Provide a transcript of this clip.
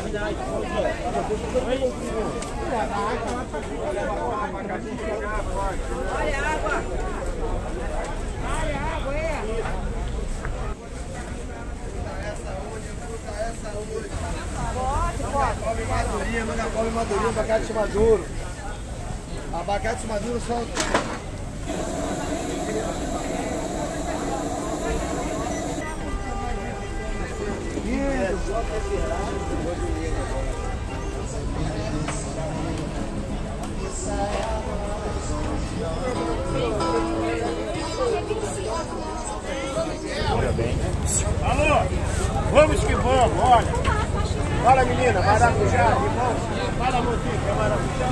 verdade. Olha a água. Olha a água, é. Come madurinha, manga come madurinha, abacate maduro. Abacate maduro só. Alô? Vamos que vamos, olha. Fala menina, maracujá, quer maracujá quer maracujá?